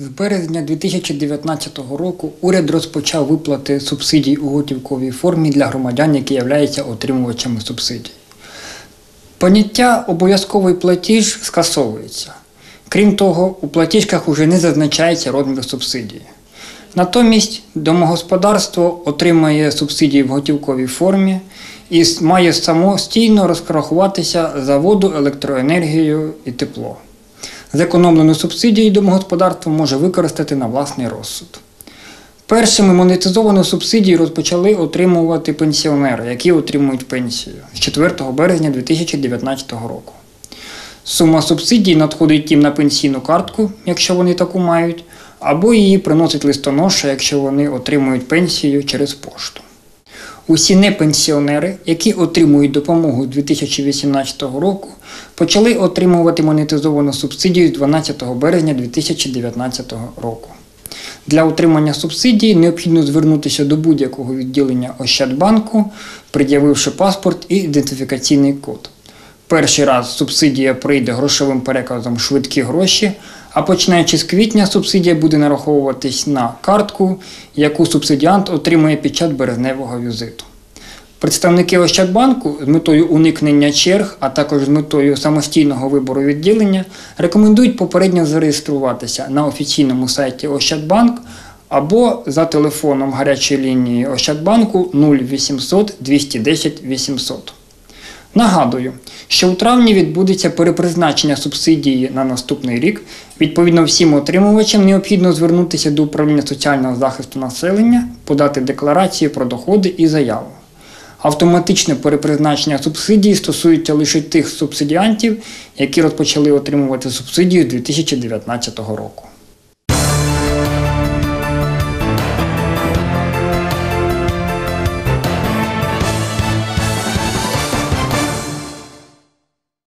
З березня 2019 року уряд розпочав виплати субсидій у готівковій формі для громадян, які являються отримувачами субсидій. Поняття обов'язковий платіж скасовується. Крім того, у платіжках уже не зазначається розмір субсидії. Натомість домогосподарство отримає субсидії в готівковій формі і має самостійно розрахуватися за воду, електроенергію і тепло. Зекономлену субсидію домогосподарство може використати на власний розсуд. Першими монетизовану субсидію розпочали отримувати пенсіонери, які отримують пенсію з 4 березня 2019 року. Сума субсидій надходить їм на пенсійну картку, якщо вони таку мають, або її приносить листоноша, якщо вони отримують пенсію через пошту. Усі непенсіонери, які отримують допомогу з 2018 року, почали отримувати монетизовану субсидію з 12 березня 2019 року. Для отримання субсидії необхідно звернутися до будь-якого відділення Ощадбанку, пред'явивши паспорт і ідентифікаційний код. Перший раз субсидія прийде грошовим переказом швидкі гроші, а починаючи з квітня субсидія буде нараховуватись на картку, яку субсидіант отримує під час березневого візиту. Представники Ощадбанку з метою уникнення черг, а також з метою самостійного вибору відділення рекомендують попередньо зареєструватися на офіційному сайті Ощадбанк або за телефоном гарячої лінії Ощадбанку 0800 210 800. Нагадую, що у травні відбудеться перепризначення субсидії на наступний рік. Відповідно, всім отримувачам необхідно звернутися до управління соціального захисту населення, подати декларацію про доходи і заяву. Автоматичне перепризначення субсидії стосується лише тих субсидіантів, які розпочали отримувати субсидію з 2019 року.